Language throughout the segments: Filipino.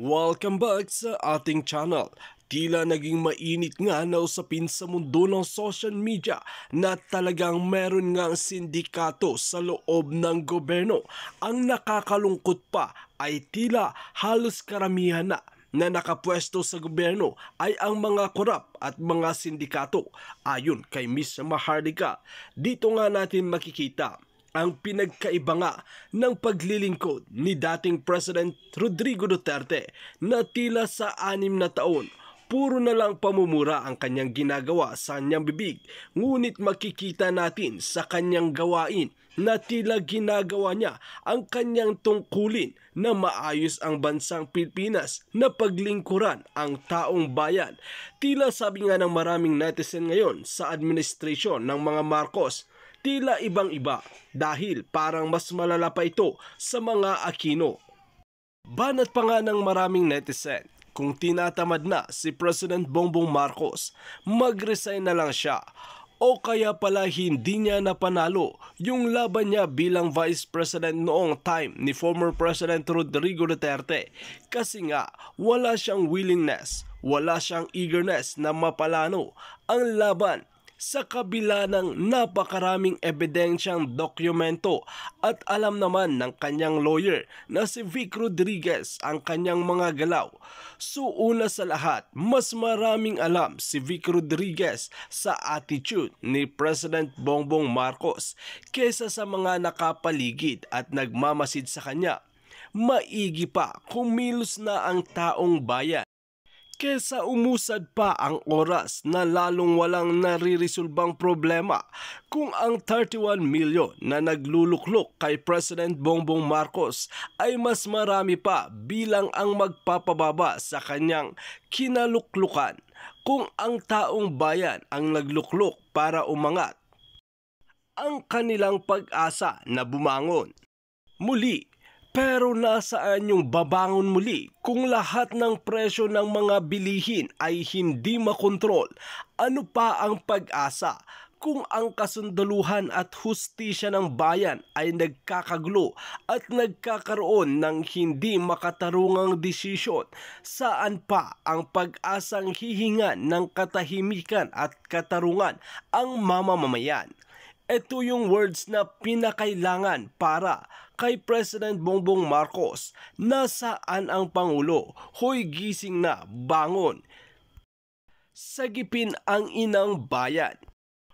Welcome back sa ating channel. Tila naging mainit nga na usapin sa mundo ng social media na talagang meron ngang sindikato sa loob ng gobyerno. Ang nakakalungkot pa ay tila halos karamihan na na nakapwesto sa gobyerno ay ang mga korap at mga sindikato. Ayon kay Miss Mahardika, dito nga natin makikita ang pinagkaiba nga ng paglilingkod ni dating President Rodrigo Duterte na tila sa anim na taon puro na lang pamumura ang kanyang ginagawa sa kanyang bibig ngunit makikita natin sa kanyang gawain na tila ginagawa niya ang kanyang tungkulin na maayos ang bansang Pilipinas na paglingkuran ang taong bayan. Tila sabi nga ng maraming netizen ngayon sa administrasyon ng mga Marcos tila ibang-iba dahil parang mas malala pa ito sa mga Aquino. Banat pa nga ng maraming netizen kung tinatamad na si President Bongbong Marcos, mag-resign na lang siya o kaya pala hindi niya napanalo yung laban niya bilang Vice President noong time ni former President Rodrigo Duterte kasi nga wala siyang willingness, wala siyang eagerness na mapalano ang laban sa kabila ng napakaraming ebidensyang dokumento. At alam naman ng kanyang lawyer na si Vic Rodriguez ang kanyang mga galaw. So sa lahat, mas maraming alam si Vic Rodriguez sa attitude ni President Bongbong Marcos kesa sa mga nakapaligid at nagmamasid sa kanya. Maigi pa kumilos na ang taong bayan kesa umusad pa ang oras na lalong walang naririsolbang problema kung ang 31 milyon na nagluluklok kay President Bongbong Marcos ay mas marami pa bilang ang magpapababa sa kanyang kinaluklukan kung ang taong bayan ang nagluklok para umangat ang kanilang pag-asa na bumangon. Muli, pero nasaan yung babangon muli kung lahat ng presyo ng mga bilihin ay hindi makontrol? Ano pa ang pag-asa kung ang kasundaluhan at hustisya ng bayan ay nagkakagulo at nagkakaroon ng hindi makatarungang desisyon, saan pa ang pag-asang hihingan ng katahimikan at katarungan ang mamamayan? Ito yung words na pinakailangan para kay President Bongbong Marcos. Nasaan ang Pangulo? Hoy gising na, bangon. Sagipin ang inang bayan.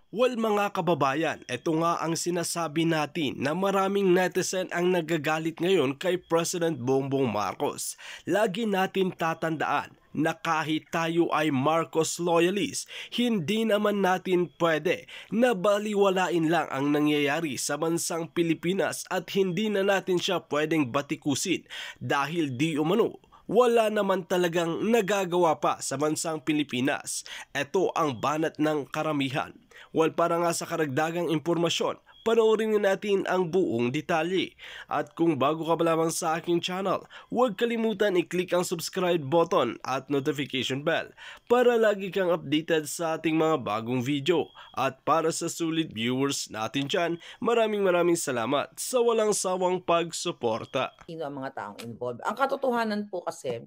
Well mga kababayan, ito nga ang sinasabi natin na maraming netizen ang nagagalit ngayon kay President Bongbong Marcos. Lagi natin tatandaan na kahit tayo ay Marcos loyalist, hindi naman natin pwede na baliwalain lang ang nangyayari sa bansang Pilipinas at hindi na natin siya pwedeng batikusin dahil di umano wala naman talagang nagagawa pa sa bansang Pilipinas. Ito ang banat ng karamihan. Well, para nga sa karagdagang impormasyon, panoorin natin ang buong detalye. At kung bago ka pa lamang sa aking channel, huwag kalimutan i-click ang subscribe button at notification bell para lagi kang updated sa ating mga bagong video. At para sa sulit viewers natin dyan, maraming maraming salamat sa walang sawang pagsuporta. Sino ang mga taong involved? Ang katotohanan po kasi,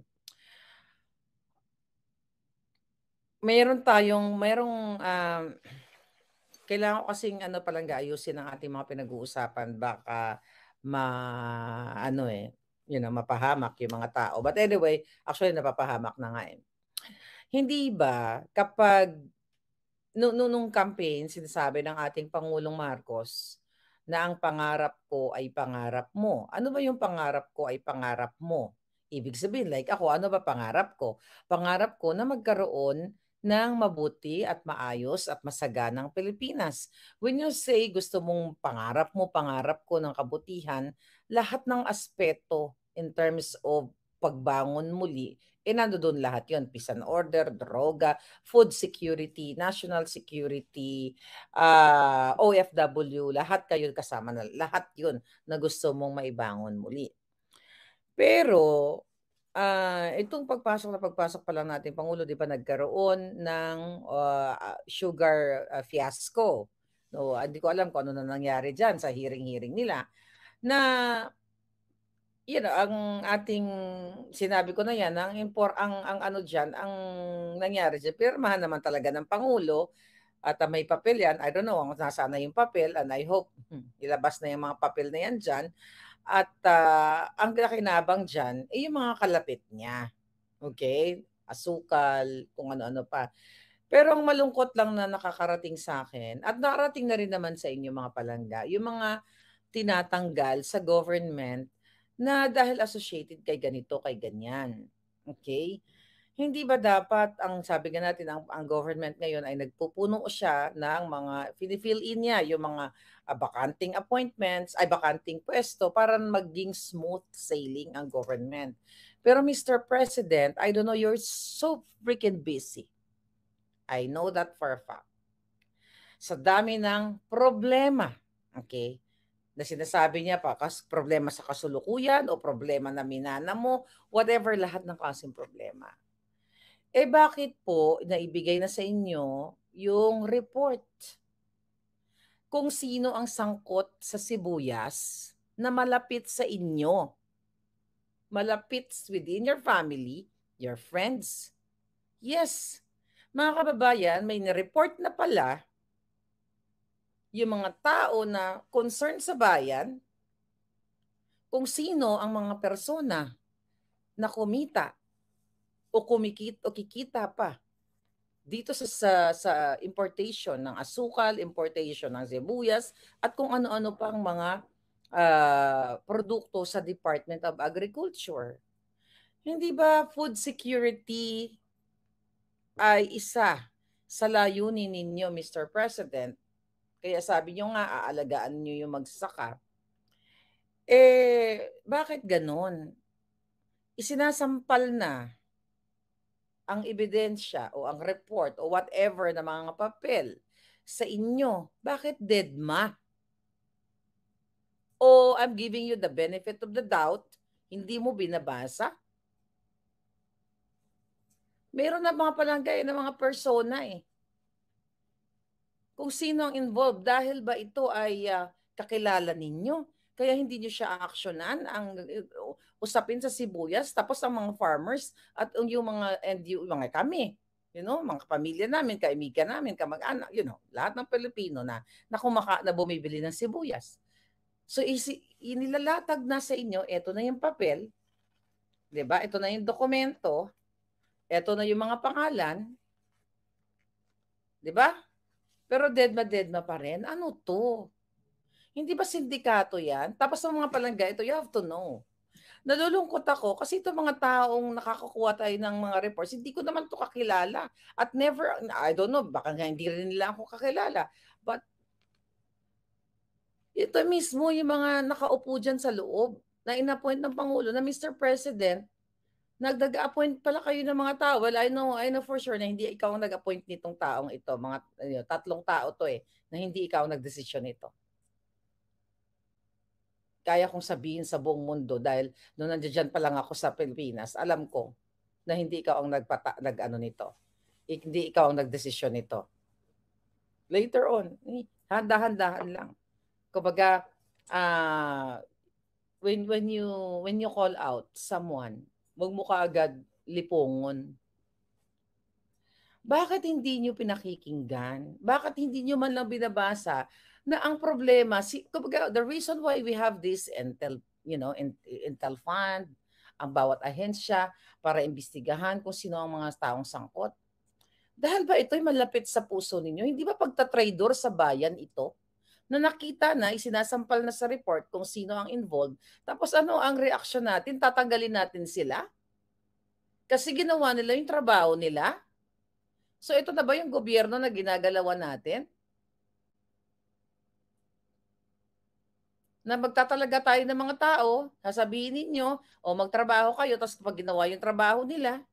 mayroon tayong, mayroong uh, kailangan ko kasing ano palang ayusin ang ating mga pinag-uusapan baka ma ano eh yun know, mapahamak yung mga tao. But anyway, actually napapahamak na nga eh. Hindi ba kapag nung, nung campaign sinasabi ng ating Pangulong Marcos na ang pangarap ko ay pangarap mo. Ano ba yung pangarap ko ay pangarap mo? Ibig sabihin, like ako, ano ba pangarap ko? Pangarap ko na magkaroon ng mabuti at maayos at masaganang Pilipinas. When you say gusto mong pangarap mo, pangarap ko ng kabutihan, lahat ng aspeto in terms of pagbangon muli, eh doon lahat yon peace and order, droga, food security, national security, uh, ah, OFW, lahat kayo kasama na, lahat yun na gusto mong maibangon muli. Pero Ah, itong pagpasok na pagpasok pa lang natin pangulo 'di ba nagkaroon ng uh, sugar uh, fiasco. No, hindi ko alam kung ano na nangyari diyan sa hearing-hearing nila na 'Yun ang ating sinabi ko na 'yan ang impor ang ang ano diyan, ang nangyari diyan pirmahan naman talaga ng pangulo at, ah, may papel 'yan. I don't know kung nasaan na yung papel and I hope, hmm, ilabas na yung mga papel na 'yan diyan at, ah, ang nakinabang diyan, eh, yung mga kalapit niya, okey? Asukal, kung ano-ano pa. Pero ang malungkot lang na nakakarating sa'kin at nakarating na rin naman sa inyo mga palangga, yung mga tinatanggal sa government na dahil associated kay ganito, kay ganyan, okey? Hindi ba dapat ang sabi nga natin ang ang government ngayon ay nagpupuno siya ng mga fini-fill in niya yung mga, ah, bakanting appointments ay bakanting puwesto para maging smooth sailing ang government. Pero Mr. President, I don't know, you're so freaking busy. I know that for a fact. Sa dami ng problema, okey, na sinasabi niya pa kas problema sa kasalukuyan o problema na minana mo, whatever lahat ng klaseng problema. Eh, bakit po naibigay na sa inyo yung report? Kung sino ang sangkot sa sibuyas na malapit sa inyo. Malapit within your family, your friends. Yes, mga kababayan, may ni-report na pala yung mga tao na concerned sa bayan kung sino ang mga persona na kumita o kumikit o kikita pa dito sa sa sa importation ng asukal, importation ng sibuyas at kung ano-ano pang mga ah, produkto sa Department of Agriculture. Hindi ba food security ay isa sa layunin ninyo, Mr. President? Kaya sabi niyo nga aalagaan niyo yung magsasaka. Eh, bakit gano'n? Isinasampal na ang ebidensya o ang report o whatever na mga papel sa inyo. Bakit dedma? O I'm giving you the benefit of the doubt, hindi mo binabasa? Meron na mga palanggay ng mga persona eh. Kung sino ang involved dahil ba ito ay uh, kakilala ninyo? Kaya hindi nyo siya aaksyonan ang uh, usapin sa sibuyas tapos ang mga farmers at yung mga and yung mga kami you know mga pamilya namin kaibigan namin kamag-anak you know lahat ng Pilipino na na kumaka na bumibili ng sibuyas. So isi, inilalatag na sa inyo ito na yung papel 'di ba? Ito na yung dokumento ito na yung mga pangalan 'di ba? Pero dead ma dead ma pa rin. Ano to hindi ba sindikato yan tapos ang mga palangga ito you have to know Nalulungkot ako kasi itong mga taong nakakakuha tayo ng mga reports, hindi ko naman 'to kakilala at never I don't know, baka nga hindi rin nila ako kakilala. But ito mismo yung mga nakaupo diyan sa loob na inappoint ng Pangulo na Mr. President, nagdag-appoint pala kayo ng mga tao. Well, I know, I know for sure na hindi ikaw ang nag-appoint nitong taong ito. Mga ano, tatlong tao to eh, na hindi ikaw ang nagdesisyon nito kaya kong sabihin sa buong mundo dahil nung nandiyan pa lang ako sa Pilipinas, alam ko na hindi ikaw ang nagpata nag-ano nito. Hindi ikaw ang nagdesisyon nito. Later on, eh, handa-handahan lang. Kumbaga, uh, when when you when you call out someone, wag mo kaagad lipongon. Bakit hindi niyo pinakikinggan? Bakit hindi niyo man lang binabasa na ang problema, si, kumbaga, the reason why we have this Intel, you know, Intel Fund, ang bawat ahensya para imbestigahan kung sino ang mga taong sangkot. Dahil ba ito'y malapit sa puso ninyo? Hindi ba pagtatraidor sa bayan ito? Na nakita na, isinasampal na sa report kung sino ang involved. Tapos ano ang reaksyon natin? Tatanggalin natin sila? Kasi ginawa nila yung trabaho nila? So ito na ba yung gobyerno na ginagalawan natin? Na magtatalaga tayo ng mga tao, sasabihin ninyo, o magtrabaho kayo, tapos pag ginawa yung trabaho nila,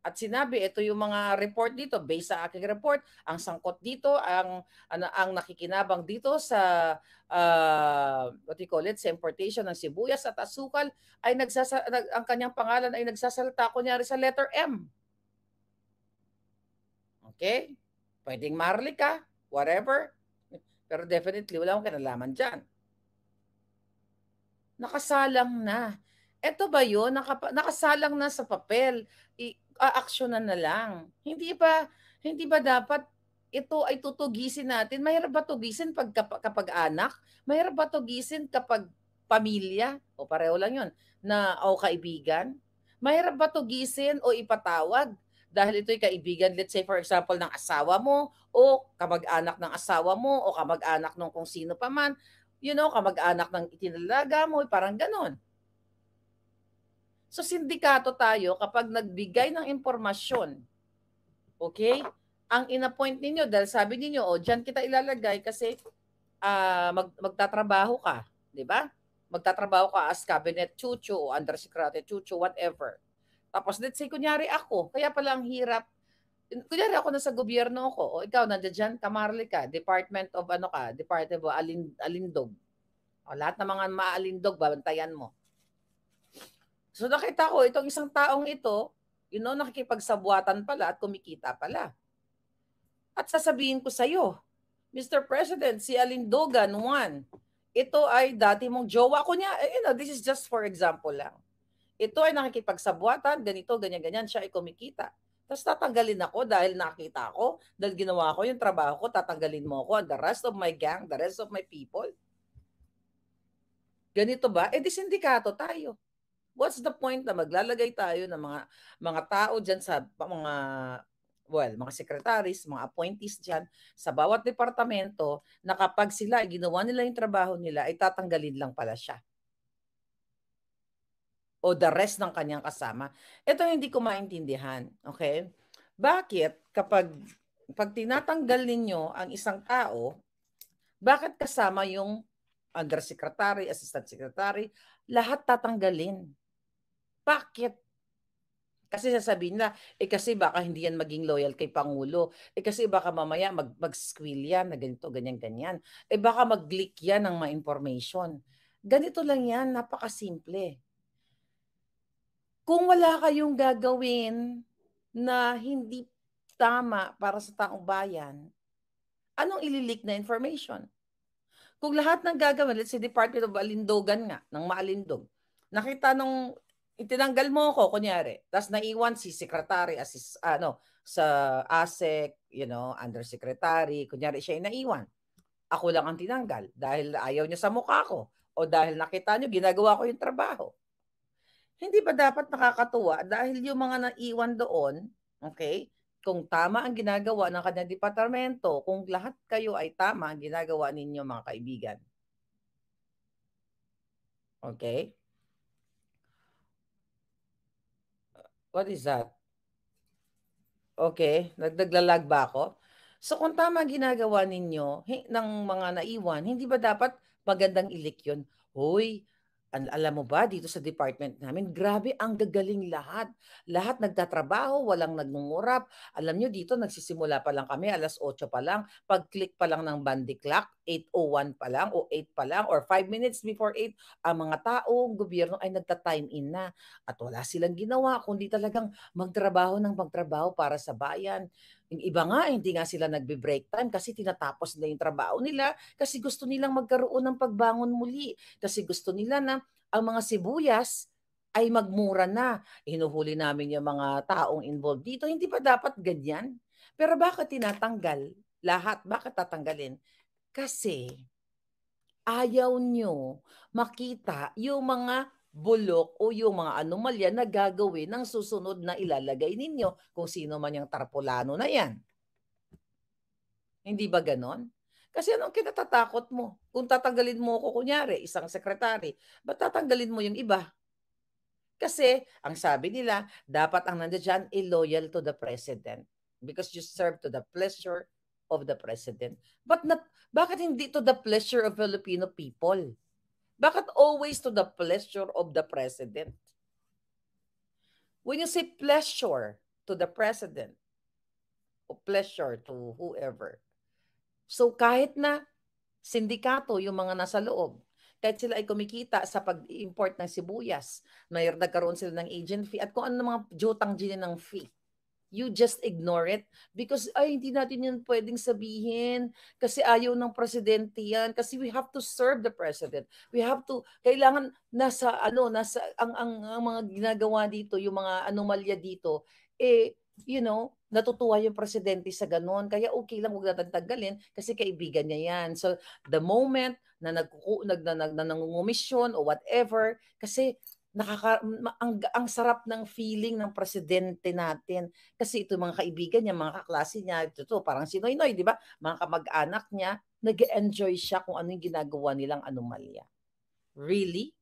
at sinabi, ito yung mga report dito, based sa aking report, ang sangkot dito, ang, ano, ang nakikinabang dito sa, uh, what you call it, sa importation ng sibuyas at asukal, ay nagsasa, ang kanyang pangalan ay nagsasalta, kunyari sa letter M. Okay? Pwedeng Marlica, whatever. Pero definitely, wala akong kinalaman dyan nakasalang na Eto ba yun? Nakapa nakasalang na sa papel, i aaksiyunan na lang. Hindi ba hindi ba dapat ito ay tutugisin natin? Mahirap ba tugisin pag kapa kapag anak? Mahirap ba tugisin kapag pamilya? O pareho lang yun, na o kaibigan? Mahirap ba tugisin o ipatawag dahil ito'y kaibigan, let's say for example, ng asawa mo o kamag-anak ng asawa mo o kamag-anak ng kung sino pa man, you know, kamag-anak ng itinalaga mo, parang ganon. So sindikato tayo kapag nagbigay ng impormasyon. Okay? Ang inappoint ninyo dahil sabi niyo, oh, diyan kita ilalagay kasi uh, mag, magtatrabaho ka, 'di ba? Magtatrabaho ka as cabinet chucho o undersecretary chucho whatever. Tapos let's say kunyari ako, kaya pala ang hirap kunyari ako nasa gobyerno ko, o ikaw nandiyan ka, Department of ano ka, Department of Alin, Alindog. O, lahat ng mga maalindog, babantayan mo. So nakita ko itong isang taong ito, you know, nakikipagsabuatan pala at kumikita pala. At sasabihin ko sa iyo, Mr. President, si Alindogan, one, ito ay dati mong jowa ko niya. Eh, you know, this is just for example lang. Ito ay nakikipagsabuatan, ganito, ganyan-ganyan, siya ay kumikita. Tapos tatanggalin ako dahil nakita ko, dahil ginawa ko yung trabaho ko, tatanggalin mo ako, the rest of my gang, the rest of my people. Ganito ba? Eh di sindikato tayo. What's the point na maglalagay tayo ng mga mga tao diyan sa mga well, mga secretaries, mga appointees diyan sa bawat departamento na kapag sila ginawa nila yung trabaho nila ay tatanggalin lang pala siya. O the rest ng kanyang kasama. Ito hindi ko maintindihan, okay? Bakit kapag pag tinatanggal ninyo ang isang tao, bakit kasama yung undersecretary, assistant secretary, lahat tatanggalin? Bakit? Kasi sasabihin nila, eh kasi baka hindi yan maging loyal kay Pangulo. Eh kasi baka mamaya mag, mag-squill yan na ganito, ganyan, ganyan. Eh baka mag-leak yan ng mga information. Ganito lang yan, napakasimple. Kung wala kayong gagawin na hindi tama para sa taong bayan, anong ililik na information? Kung lahat ng gagawin, let's say Department of Alindogan nga, ng Maalindog, nakita nung itinanggal mo ko kunyari tapos naiwan si secretary assist ano sa ASEC you know undersecretary kunyari siya ay naiwan ako lang ang tinanggal dahil ayaw niya sa mukha ko o dahil nakita niyo ginagawa ko yung trabaho hindi ba dapat nakakatuwa dahil yung mga naiwan doon okay kung tama ang ginagawa ng kanyang departamento kung lahat kayo ay tama ang ginagawa ninyo mga kaibigan okay What is that? Okay, nagdaglalag ba ako? So kung tama ginagawa ninyo ng mga naiwan, hindi ba dapat magandang ilik yun? Hoy, alam mo ba dito sa department namin, grabe ang gagaling lahat. Lahat nagtatrabaho, walang nagmumurap. Alam niyo dito nagsisimula pa lang kami, alas 8 pa lang. Pag-click pa lang ng bandy clock, 8:01 pa lang o 8 pa lang or 5 minutes before 8, ang mga taong gobyerno ay nagta-time in na at wala silang ginawa kundi talagang magtrabaho ng magtrabaho para sa bayan. Yung iba nga, hindi nga sila nagbe-break time kasi tinatapos na yung trabaho nila kasi gusto nilang magkaroon ng pagbangon muli. Kasi gusto nila na ang mga sibuyas ay magmura na. Hinuhuli namin yung mga taong involved dito. Hindi ba dapat ganyan? Pero bakit tinatanggal lahat? Bakit tatanggalin? Kasi ayaw nyo makita yung mga bulok o yung mga anomalya na gagawin ng susunod na ilalagay ninyo kung sino man yung tarpulano na yan. Hindi ba ganon? Kasi anong kinatatakot mo? Kung tatanggalin mo ako, kunyari, isang sekretary, ba't tatanggalin mo yung iba? Kasi, ang sabi nila, dapat ang nandiyan ay loyal to the president because you serve to the pleasure of the president. But not, bakit hindi to the pleasure of Filipino people? Bakit always to the pleasure of the president? When you say pleasure to the president, o pleasure to whoever, so kahit na sindikato yung mga nasa loob, kahit sila ay kumikita sa pag-import ng sibuyas, may nagkaroon sila ng agent fee at kung ano mga jutang gini ng fee. You just ignore it? Because ay hindi natin yun pwedeng sabihin. Kasi ayaw ng presidente yan. Kasi we have to serve the president. We have to kailangan nasa ano nasa ang ang, ang mga ginagawa dito yung mga anomalya dito eh you know natutuwa yung presidente sa ganun. Kaya okay lang wag natin tanggalin kasi kaibigan niya yan. So the moment na nagkuku nag, nag, nag, nangungumisyon o whatever kasi nakaka ang, ang sarap ng feeling ng presidente natin kasi ito mga kaibigan niya, mga kaklase niya, ito to, parang si Noynoy, di ba? Mga kamag-anak niya, nag-enjoy siya kung ano yung ginagawa nilang anomalya. Really?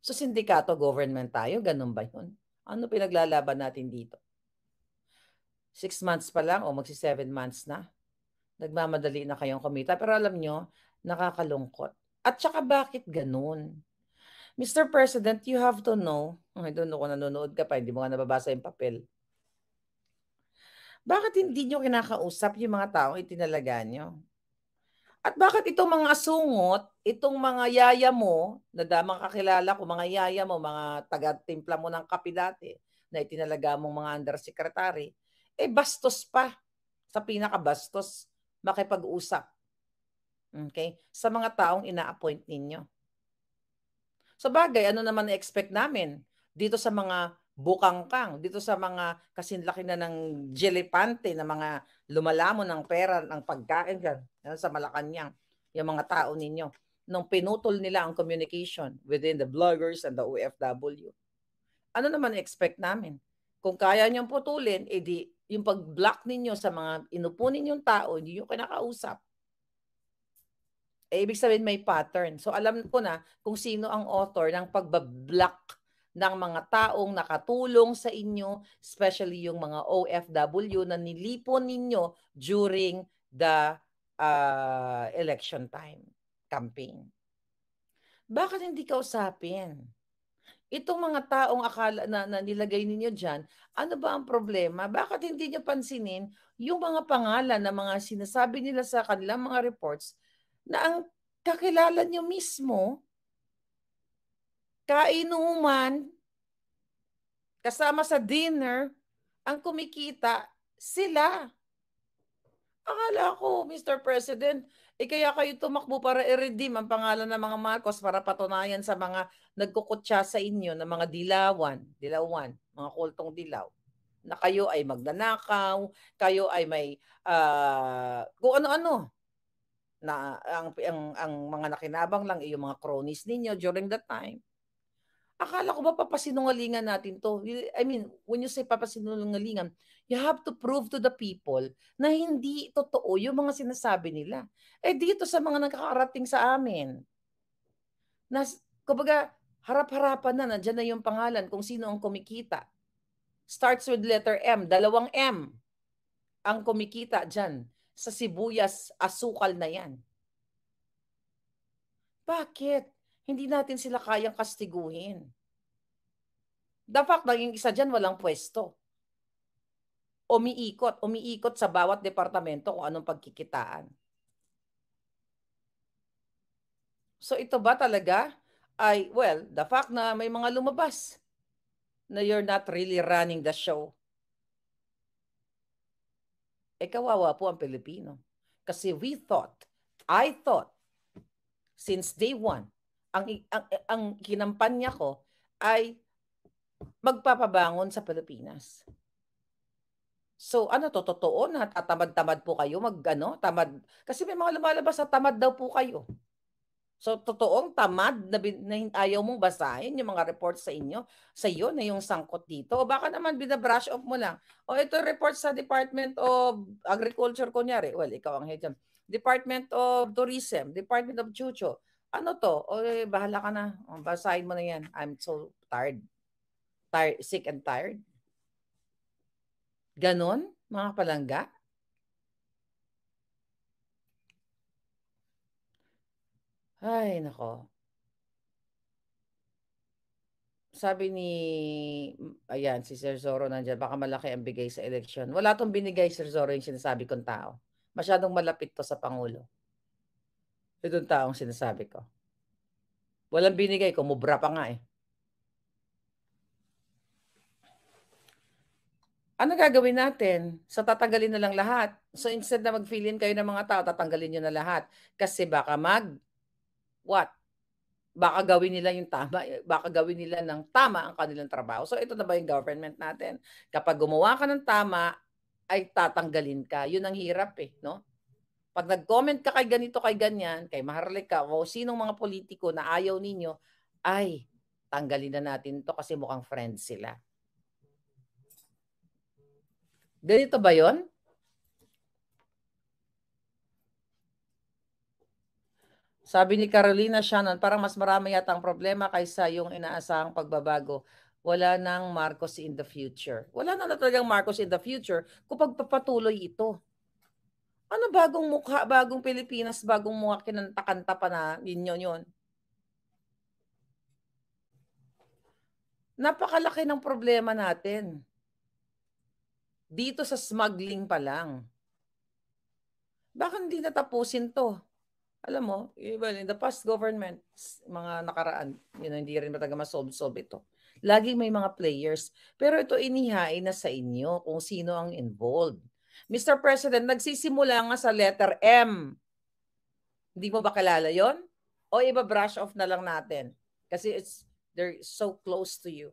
So sindikato government tayo, ganun ba yun? Ano pinaglalaban natin dito? Six months pa lang o magsi seven months na. Nagmamadali na kayong kumita. Pero alam nyo, nakakalungkot. At saka bakit ganun? Mr. President, you have to know, I don't know kung nanonood ka pa, hindi mo nga nababasa yung papel. Bakit hindi nyo kinakausap yung mga taong itinalaga nyo? At bakit itong mga asungot, itong mga yaya mo, na damang kakilala ko, mga yaya mo, mga taga-timpla mo ng kape dati, na itinalaga mong mga undersecretary, eh bastos pa sa pinakabastos makipag-usap. Okay? Sa mga taong ina-appoint ninyo. Sa bagay, ano naman na-expect namin dito sa mga bukangkang, dito sa mga kasinlaki na ng jelepante na mga lumalamo ng pera, ng pagkain dyan, sa Malacanang, yung mga tao ninyo, nung pinutol nila ang communication within the bloggers and the OFW. Ano naman expect namin? Kung kaya niyong putulin, edi yung pag-block ninyo sa mga inupo ninyong tao, hindi nyo kinakausap, eh, ibig sabihin may pattern. So alam ko na kung sino ang author ng pagbablock ng mga taong nakatulong sa inyo, especially yung mga OFW na nilipon ninyo during the uh, election time campaign. Bakit hindi kausapin? Itong mga taong akala na, na nilagay ninyo dyan, ano ba ang problema? Bakit hindi nyo pansinin yung mga pangalan na mga sinasabi nila sa kanilang mga reports na ang kakilala nyo mismo, kainuman, kasama sa dinner, ang kumikita, sila. Akala ko, Mr. President, eh kaya kayo tumakbo para i-redeem ang pangalan ng mga Marcos para patunayan sa mga nagkukutsa sa inyo ng mga dilawan, dilawan, mga kultong dilaw na kayo ay magnanakaw, kayo ay may uh, kung ano-ano na ang, ang, ang mga nakinabang lang ay yung mga cronies ninyo during that time. Akala ko ba papasinungalingan natin to? I mean, when you say papasinungalingan, you have to prove to the people na hindi totoo yung mga sinasabi nila. Eh dito sa mga nakakarating sa amin, na, kumbaga, harap-harapan na, nandiyan na yung pangalan kung sino ang kumikita. Starts with letter M, dalawang M ang kumikita dyan sa sibuyas, asukal na yan. Bakit? Hindi natin sila kayang kastiguhin. Fact, naging isa dyan, walang pwesto. Umiikot, umiikot sa bawat departamento kung anong pagkikitaan. So ito ba talaga ay, well, the fact na may mga lumabas na you're not really running the show eh kawawa po ang Pilipino. Kasi we thought, I thought, since day one, ang, ang, ang kinampanya ko ay magpapabangon sa Pilipinas. So ano to, totoo na tatamad-tamad po kayo mag ano, tamad. Kasi may mga lumalabas sa tamad daw po kayo. So, totoong tamad na, na ayaw mong basahin yung mga reports sa inyo, sa iyo na yung sangkot dito. O baka naman binabrush off mo lang. O ito report sa Department of Agriculture, kunyari. Well, ikaw ang head Department of Tourism, Department of Chucho. Ano to? O eh, bahala ka na. Basahin mo na yan. I'm so tired. tired. Sick and tired. Ganon, mga palangga. Ay, nako. Sabi ni, ayan, si Sir Zoro nandiyan, baka malaki ang bigay sa eleksyon. Wala tong binigay, Sir Zoro, yung sinasabi kong tao. Masyadong malapit to sa Pangulo. Itong taong sinasabi ko. Walang binigay, kumubra pa nga eh. Ano gagawin natin? So tatanggalin na lang lahat. So instead na mag-fill in kayo ng mga tao, tatanggalin niyo na lahat. Kasi baka mag what? Baka gawin nila yung tama, eh, baka gawin nila ng tama ang kanilang trabaho. So ito na ba yung government natin? Kapag gumawa ka ng tama, ay tatanggalin ka. Yun ang hirap eh, no? Pag nag-comment ka kay ganito, kay ganyan, kay Maharlika, o sinong mga politiko na ayaw ninyo, ay, tanggalin na natin to kasi mukhang friends sila. Ganito ba yon? Sabi ni Carolina Shannon, parang mas marami yata ang problema kaysa yung inaasahang pagbabago. Wala nang Marcos in the future. Wala na, na talagang Marcos in the future kung pagpapatuloy ito. Ano bagong mukha, bagong Pilipinas, bagong mukha kinanta-kanta pa na ninyo yun? Napakalaki ng problema natin. Dito sa smuggling pa lang. Bakit hindi natapusin to? Alam mo, well, in the past government, mga nakaraan, yun, hindi rin mataga masolve-solve ito. Laging may mga players. Pero ito inihain na sa inyo kung sino ang involved. Mr. President, nagsisimula nga sa letter M. Hindi mo ba kilala yon? O iba brush off na lang natin? Kasi it's they're so close to you.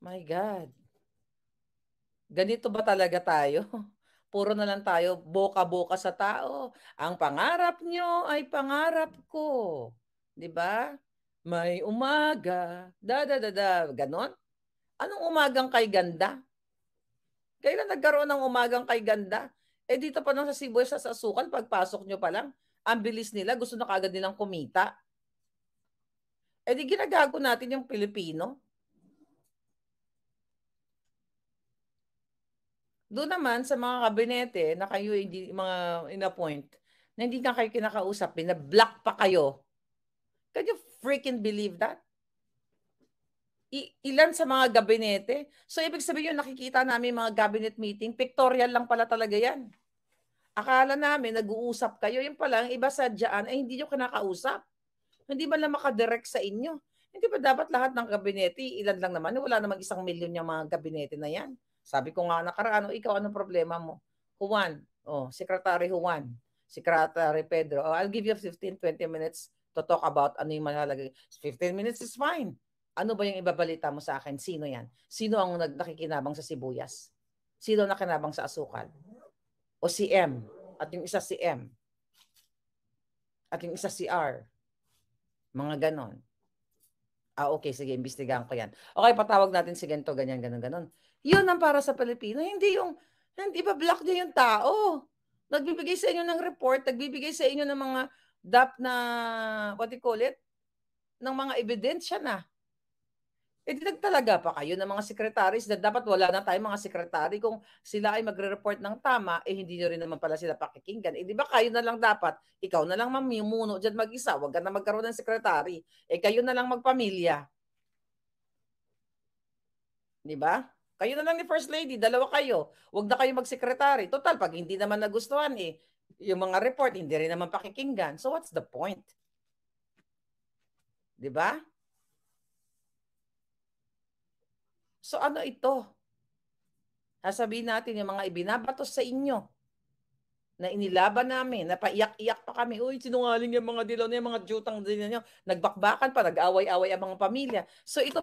My God. Ganito ba talaga tayo? Puro na lang tayo boka-boka sa tao. Ang pangarap nyo ay pangarap ko. 'Di ba? May umaga, da da da da, ganon. Anong umagang kay ganda? Kailan nagkaroon ng umagang kay ganda? Eh dito pa lang sa Cebu sa Asukal, pagpasok nyo pa lang, ang bilis nila, gusto na kagad nilang kumita. Eh di ginagago natin yung Pilipino. Doon naman sa mga kabinete na kayo hindi mga inappoint, na hindi na kayo kinakausap, bina-block pa kayo. Can you freaking believe that? I- ilan sa mga gabinete? So ibig sabihin yun, nakikita namin mga cabinet meeting, pictorial lang pala talaga yan. Akala namin, nag-uusap kayo, yung pala, ang iba sa dyan, ay hindi nyo kinakausap. Hindi ba lang makadirect sa inyo? Hindi ba dapat lahat ng gabinete, ilan lang naman, wala namang isang milyon yung mga gabinete na yan. Sabi ko nga nakaraan, ikaw anong problema mo? Juan, oh, Secretary Juan, Secretary Pedro, oh, I'll give you 15-20 minutes to talk about ano yung malalagay. 15 minutes is fine. Ano ba yung ibabalita mo sa akin? Sino yan? Sino ang nakikinabang sa sibuyas? Sino nakinabang sa asukal? O si M? At yung isa si M? At yung isa si R? Mga ganon. Ah, okay, sige, imbestigahan ko yan. Okay, patawag natin si ganito, ganyan, ganon, ganon. Yun ang para sa Pilipino. Hindi yung, hindi ba block niya yung tao. Nagbibigay sa inyo ng report, nagbibigay sa inyo ng mga DAP na, what you call it, ng mga ebidensya na. Eh di talaga pa kayo ng mga secretaries na dapat wala na tayong mga secretary kung sila ay magre-report ng tama, eh hindi nyo rin naman pala sila pakikinggan. Eh di ba kayo na lang dapat, ikaw na lang mamumuno dyan mag-isa, wag ka na magkaroon ng secretary. Eh kayo na lang magpamilya. Di ba? Kayo na lang ni First Lady, dalawa kayo. Huwag na kayo mag-secretary. Total, pag hindi naman nagustuhan eh, yung mga report, hindi rin naman pakikinggan. So what's the point? Di ba? So ano ito? Sasabihin natin yung mga ibinabatos sa inyo na inilaban namin, na paiyak-iyak pa kami, uy, sinungaling yung mga dilaw na yung mga jutang din niyo, nagbakbakan pa, nag-away-away ang mga pamilya. So ito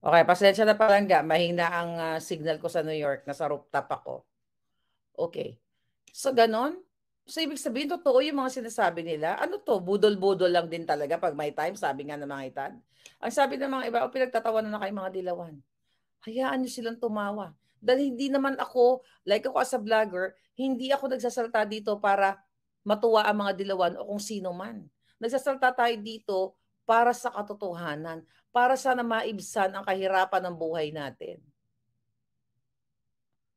Okay, pasensya na palangga. Mahina ang uh, signal ko sa New York. Nasa rooftop ako. Okay. So, ganon. So, ibig sabihin, totoo yung mga sinasabi nila. Ano to? Budol-budol lang din talaga pag may time, sabi nga ng mga itad. Ang sabi ng mga iba, o oh, pinagtatawanan na kayo mga dilawan. Hayaan nyo silang tumawa. Dahil hindi naman ako, like ako as a vlogger, hindi ako nagsasalta dito para matuwa ang mga dilawan o kung sino man. Nagsasalta tayo dito para sa katotohanan, para sana maibsan ang kahirapan ng buhay natin.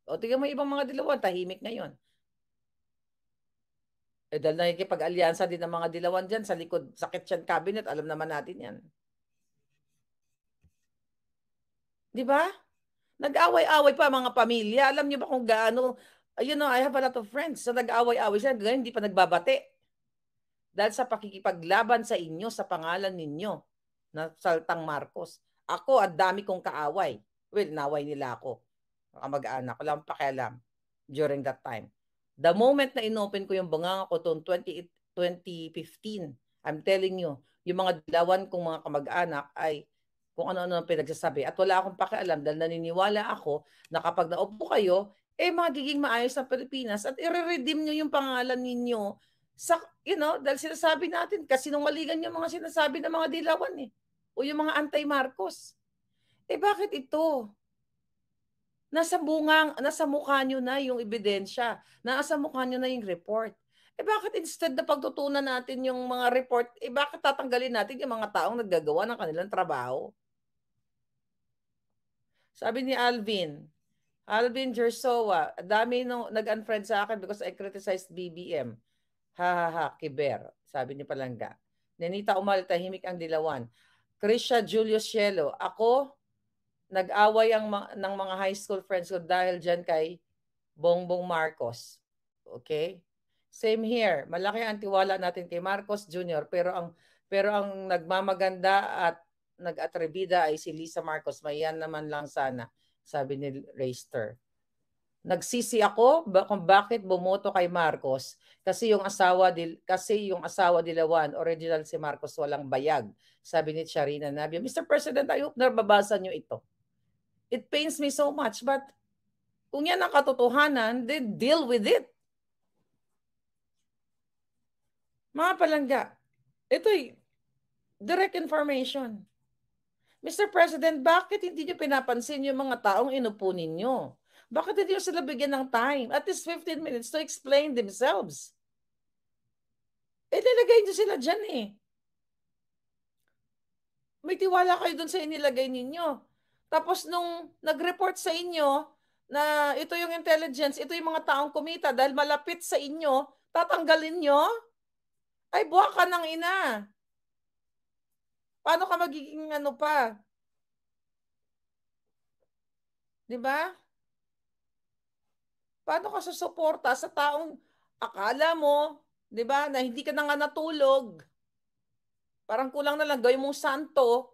O tingnan mo ibang mga dilawan, tahimik ngayon. Eh dahil nakikipag-alyansa din ng mga dilawan dyan sa likod, sa kitchen cabinet, alam naman natin yan. Di ba? Nag-away-away pa mga pamilya. Alam niyo ba kung gaano, you know, I have a lot of friends. So nag-away-away sila, ganyan, hindi pa nagbabate. Dahil sa pakikipaglaban sa inyo, sa pangalan ninyo, na Saltang Marcos. Ako, at dami kong kaaway. Well, naway nila ako. Kamag-anak, wala akong pakialam during that time. The moment na inopen ko yung bunganga ko toong 20, 2015, I'm telling you, yung mga dilawan kong mga kamag-anak ay kung ano-ano ang pinagsasabi. At wala akong pakialam dahil naniniwala ako na kapag naupo kayo, eh magiging maayos ang Pilipinas at i-redeem nyo yung pangalan ninyo sa, you know, dahil sinasabi natin, kasi kasinungalingan yung mga sinasabi ng mga dilawan eh. O yung mga anti-Marcos. Eh bakit ito? Nasa bungang, nasa mukha nyo na yung ebidensya. Nasa mukha nyo na yung report. Eh bakit instead na pagtutunan natin yung mga report, eh bakit tatanggalin natin yung mga taong naggagawa ng kanilang trabaho? Sabi ni Alvin, Alvin Jersoa, dami no, nag-unfriend sa akin because I criticized BBM. Ha ha ha, kiber. Sabi ni Palangga. Nenita Umal, tahimik ang dilawan. Krisha Julius Cielo, ako, nag-away ang ng mga high school friends ko dahil dyan kay Bongbong Marcos. Okay? Same here. Malaki ang tiwala natin kay Marcos Jr. pero ang pero ang nagmamaganda at nag-atribida ay si Lisa Marcos. Mayan naman lang sana, sabi ni Reister. Nagsisi ako kung bakit bumoto kay Marcos kasi yung asawa dil, kasi yung asawa dilawan original si Marcos walang bayag sabi ni Charina Nabia Mr. President I hope nababasa niyo ito It pains me so much. But kung yan ang katotohanan, then deal with it. Mga palangga, ito'y direct information. Mr. President, bakit hindi nyo pinapansin yung mga taong inupo ninyo? Bakit hindi sila bigyan ng time? At least 15 minutes to explain themselves. Eh, nilagay nyo sila dyan eh. May tiwala kayo dun sa inilagay ninyo. Tapos nung nag-report sa inyo na ito yung intelligence, ito yung mga taong kumita dahil malapit sa inyo, tatanggalin nyo? Ay, buwa ka ng ina. Paano ka magiging ano pa? 'Di ba? Paano ka susuporta sa taong akala mo, 'di ba, na hindi ka na nga natulog? Parang kulang na lang gawin mong santo,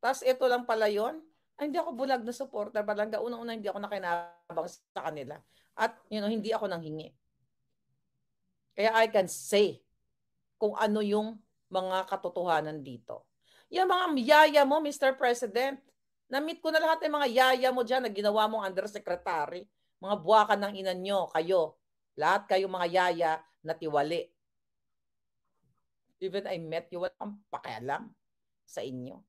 tapos ito lang pala yon. Ay, hindi ako bulag na supporter. Balangga, unang-una hindi ako nakinabang sa kanila. At, you know, hindi ako nang hingi. Kaya I can say kung ano yung mga katotohanan dito. Yung mga yaya mo, Mr. President, na-meet ko na lahat ng mga yaya mo dyan na ginawa mong undersecretary. Mga buwakan ng inan nyo, kayo. Lahat kayo mga yaya na tiwali. Even I met you, walang pakialam sa inyo.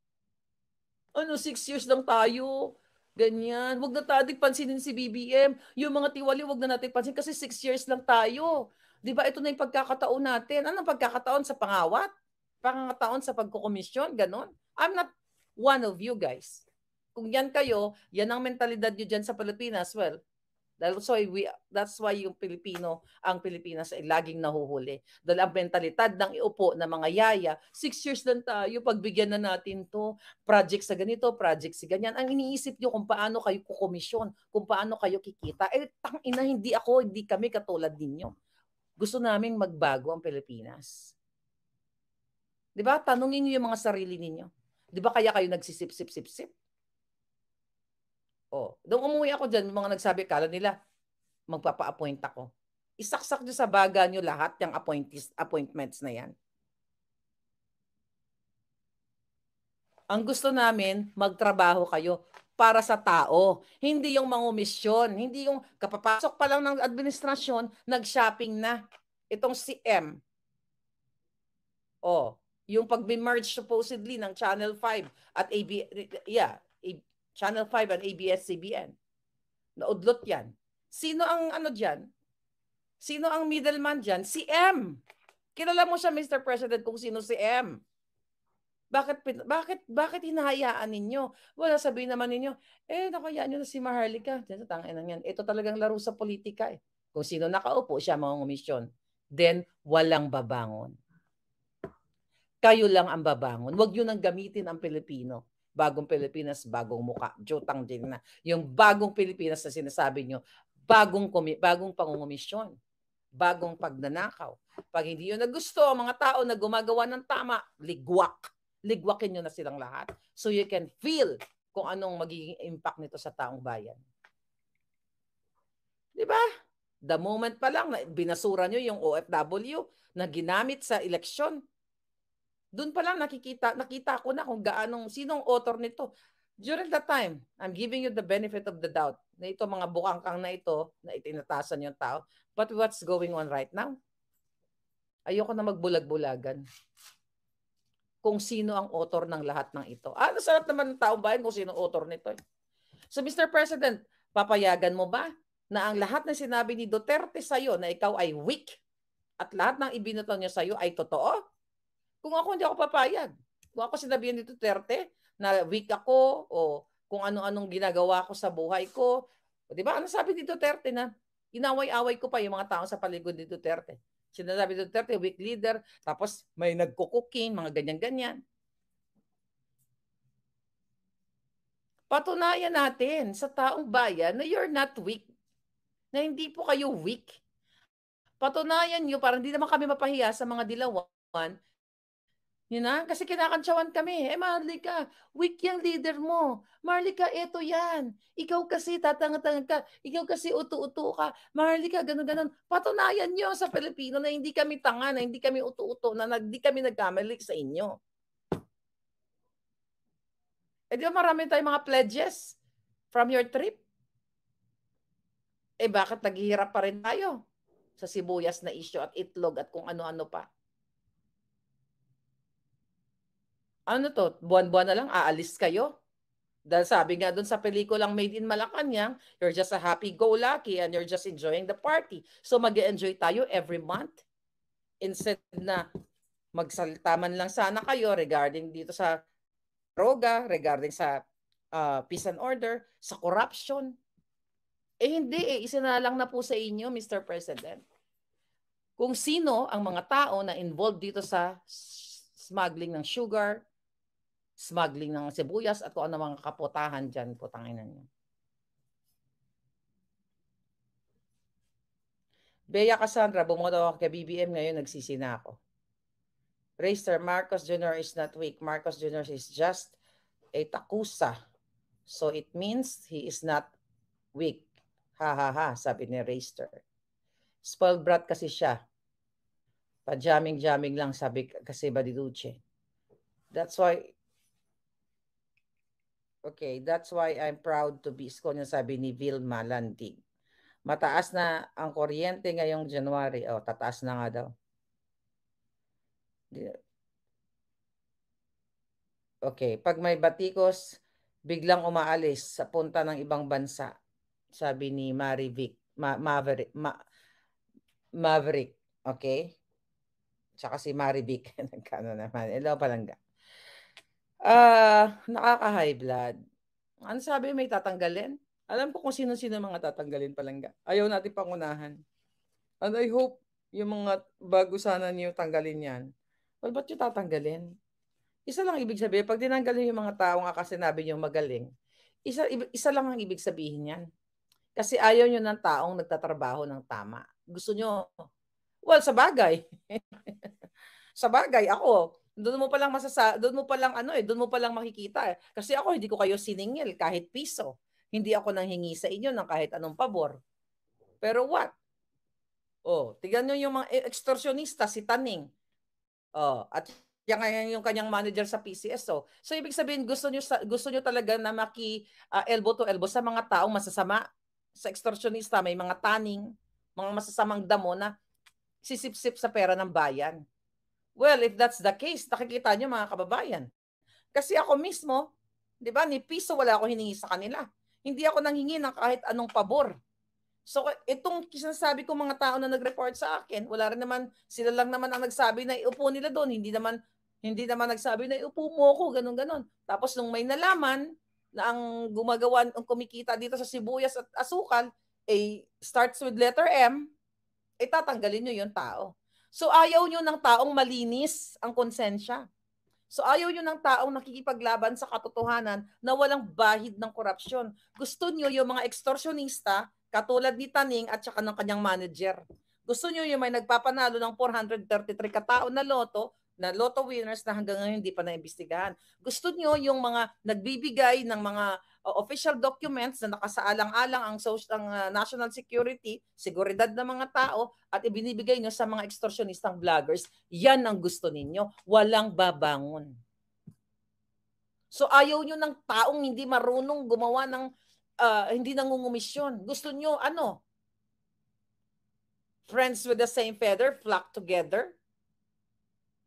Ano, six years lang tayo. Ganyan. Huwag na tayo pansinin si BBM. Yung mga tiwali, huwag na natin pansin kasi six years lang tayo. Di ba? Ito na yung pagkakataon natin. Anong pagkakataon sa pangawat? Pangakataon sa pagkukomisyon? Ganon. I'm not one of you guys. Kung yan kayo, yan ang mentalidad nyo dyan sa Pilipinas, well, that's why, we, that's why yung Pilipino, ang Pilipinas ay laging nahuhuli. Dahil ang mentalidad ng iupo na mga yaya, six years lang tayo, pagbigyan na natin to, project sa ganito, project sa ganyan. Ang iniisip nyo kung paano kayo kukomisyon, kung paano kayo kikita. Eh, tang ina, hindi ako, hindi kami katulad ninyo. Gusto naming magbago ang Pilipinas. Di ba? Tanungin niyo yung mga sarili ninyo. Di ba kaya kayo nagsisip-sip-sip-sip? Oh, doon umuwi ako diyan, mga nagsabi kala nila magpapa-appoint ako. Isaksak niyo sa baga niyo lahat yung appointees, appointments na yan. Ang gusto namin, magtrabaho kayo para sa tao. Hindi yung mangumisyon. Hindi yung kapapasok pa lang ng administrasyon, nag-shopping na. Itong si M. Oh, yung pag-merge supposedly ng Channel 5 at AB, yeah, Channel 5 and ABS-CBN. Naudlot yan. Sino ang ano dyan? Sino ang middleman dyan? Si M. Kilala mo siya, Mr. President, kung sino si M. Bakit, bakit, bakit hinahayaan ninyo? Wala sabihin naman ninyo, eh, nakayaan nyo na si Maharlika. Diyan tanginan yan. Ito talagang laro sa politika eh. Kung sino nakaupo, siya mga komisyon. Then, walang babangon. Kayo lang ang babangon. Huwag nyo nang gamitin ang Pilipino. Bagong Pilipinas, bagong muka. Jotang din na. Yung bagong Pilipinas na sinasabi nyo, bagong, komi- bagong pangungumisyon. Bagong pagnanakaw. Pag hindi yun na gusto, mga tao na gumagawa ng tama, ligwak ligwakin nyo na silang lahat. So you can feel kung anong magiging impact nito sa taong bayan. Di ba? The moment pa lang na binasura nyo yung OFW na ginamit sa eleksyon, doon pa lang nakikita, nakita ko na kung gaanong, sinong author nito. During that time, I'm giving you the benefit of the doubt na ito mga bukangkang na ito na itinatasan yung tao. But what's going on right now? Ayoko na magbulag-bulagan kung sino ang author ng lahat ng ito. Ah, nasarap naman ng taong bayan kung sino author nito. Eh. So Mr. President, papayagan mo ba na ang lahat ng sinabi ni Duterte sa iyo na ikaw ay weak at lahat ng ibinato niya sa iyo ay totoo? Kung ako hindi ako papayag. Kung ako sinabi ni Duterte na weak ako o kung ano-anong ginagawa ko sa buhay ko, di ba? Ano sabi ni Duterte na inaway-away ko pa yung mga tao sa paligid ni Duterte. Sinasabi ni Duterte, weak leader, tapos may nagkukuking, mga ganyan-ganyan. Patunayan natin sa taong bayan na you're not weak. Na hindi po kayo weak. Patunayan nyo, para hindi naman kami mapahiya sa mga dilawan, yun na, kasi kinakantsawan kami. Eh, Marlika, weak yung leader mo. Marlika, eto yan. Ikaw kasi tatanga-tanga ka. Ikaw kasi uto-uto ka. Marlika, ganun-ganun. Patunayan nyo sa Pilipino na hindi kami tanga, na hindi kami uto-uto, na hindi kami nagkamali sa inyo. Eh di ba marami tayong mga pledges from your trip? Eh bakit naghihirap pa rin tayo sa sibuyas na issue at itlog at kung ano-ano pa? Ano to, buwan-buwan na lang aalis kayo. Dahil sabi nga doon sa pelikulang Made in Malacanang, you're just a happy-go-lucky and you're just enjoying the party. So mag enjoy tayo every month. Instead na magsalita man lang sana kayo regarding dito sa droga, regarding sa uh, peace and order, sa corruption. Eh hindi eh, isinalang na po sa inyo, Mr. President. Kung sino ang mga tao na involved dito sa smuggling ng sugar, smuggling ng sibuyas at kung ano mga kaputahan dyan, putanginan nyo. Bea Cassandra, bumoto ako kay BBM ngayon, nagsisina ako. Racer, Marcos Jr. is not weak. Marcos Jr. is just a takusa. So it means he is not weak. Ha ha ha, sabi ni Racer. Spoiled brat kasi siya. Pa-jamming-jamming lang, sabi kasi Badiduce. That's why Okay, that's why I'm proud to be niya sabi ni Vilma Landig. Mataas na ang kuryente ngayong January. Oh, tataas na nga daw. Okay, pag may batikos, biglang umaalis sa punta ng ibang bansa. Sabi ni Marivic, Ma Maverick, Ma Maverick, okay? Tsaka si Marivic, nagkano naman. Hello palangga. Ah, nakaka-high blood. Ano sabi may tatanggalin? Alam ko kung sino-sino mga tatanggalin palangga. Ayaw natin pangunahan. And I hope yung mga bago sana niyo tanggalin yan. Well, ba't yung tatanggalin? Isa lang ibig sabihin, pag dinanggalin yung mga tao nga kasi sinabi niyo magaling, isa, isa lang ang ibig sabihin yan. Kasi ayaw nyo ng taong nagtatrabaho ng tama. Gusto nyo, well, sa bagay. sa bagay, ako, doon mo pa lang masasa doon mo pa lang ano eh, doon mo pa lang makikita eh. Kasi ako hindi ko kayo siningil kahit piso. Hindi ako nang hingi sa inyo ng kahit anong pabor. Pero what? Oh, tignan niyo yung mga extortionista si Taning. Oh, at yan yung kanyang manager sa PCSO. So ibig sabihin gusto niyo gusto niyo talaga na maki uh, elbow to elbow sa mga taong masasama. Sa extortionista may mga taning, mga masasamang damo na sisip-sip sa pera ng bayan. Well, if that's the case, nakikita nyo mga kababayan. Kasi ako mismo, di ba, ni piso wala ako hiningi sa kanila. Hindi ako nanghingi ng kahit anong pabor. So itong sinasabi ko mga tao na nag-report sa akin, wala rin naman sila lang naman ang nagsabi na iupo nila doon, hindi naman hindi naman nagsabi na iupo mo ko, ganun ganon. Tapos nung may nalaman na ang gumagawa ang kumikita dito sa sibuyas at asukal eh starts with letter M, eh tatanggalin niyo yung tao. So ayaw niyo ng taong malinis ang konsensya. So ayaw niyo ng taong nakikipaglaban sa katotohanan na walang bahid ng korupsyon. Gusto niyo yung mga extortionista katulad ni Taning at saka ng kanyang manager. Gusto niyo yung may nagpapanalo ng 433 katao na loto na lotto winners na hanggang ngayon hindi pa naimbestigahan. Gusto niyo yung mga nagbibigay ng mga uh, official documents na nakasaalang-alang ang, social, ang uh, national security, seguridad ng mga tao at ibinibigay niyo sa mga extortionistang vloggers. Yan ang gusto ninyo. Walang babangon. So ayaw niyo ng taong hindi marunong gumawa ng uh, hindi nangungumisyon. Gusto niyo ano? Friends with the same feather flock together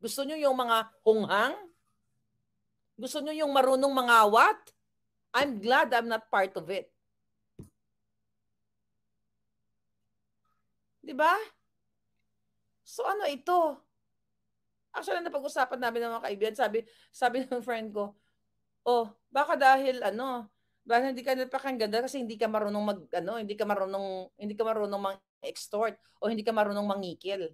gusto nyo yung mga hunghang? Gusto nyo yung marunong mangawat? I'm glad I'm not part of it. Di ba? So ano ito? Actually, napag-usapan namin ng mga kaibigan. Sabi, sabi ng friend ko, oh, baka dahil ano, baka hindi ka napakinggan kasi hindi ka marunong mag ano, hindi ka marunong hindi ka marunong mang-extort o hindi ka marunong mangikil.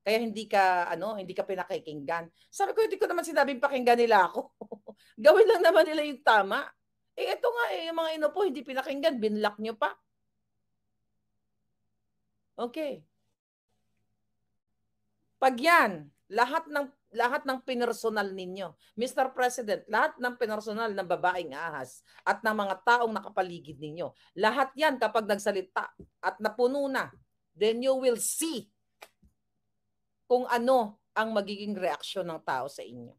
Kaya hindi ka ano, hindi ka pinakikinggan. Sabi ko, hindi ko naman sinabing pakinggan nila ako. Gawin lang naman nila yung tama. Eh ito nga eh, yung mga ino po hindi pinakinggan, binlock nyo pa. Okay. Pag yan, lahat ng lahat ng pinersonal ninyo, Mr. President, lahat ng pinersonal ng babaeng ahas at ng mga taong nakapaligid ninyo, lahat yan kapag nagsalita at napuno na, then you will see kung ano ang magiging reaksyon ng tao sa inyo.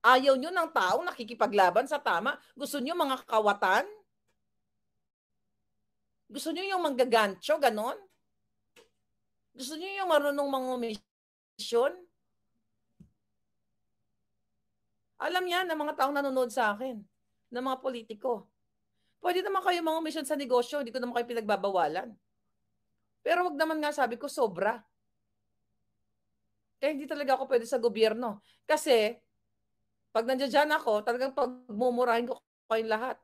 Ayaw nyo ng tao nakikipaglaban sa tama. Gusto nyo mga kawatan? Gusto nyo yung manggagancho, ganon? Gusto nyo yung marunong mangumisyon? Alam yan ng mga taong nanonood sa akin, ng mga politiko. Pwede naman kayo mga mission sa negosyo, hindi ko naman kayo pinagbabawalan. Pero wag naman nga sabi ko, sobra. Kaya hindi talaga ako pwede sa gobyerno. Kasi, pag nandiyan ako, talagang pagmumurahin ko kayong lahat.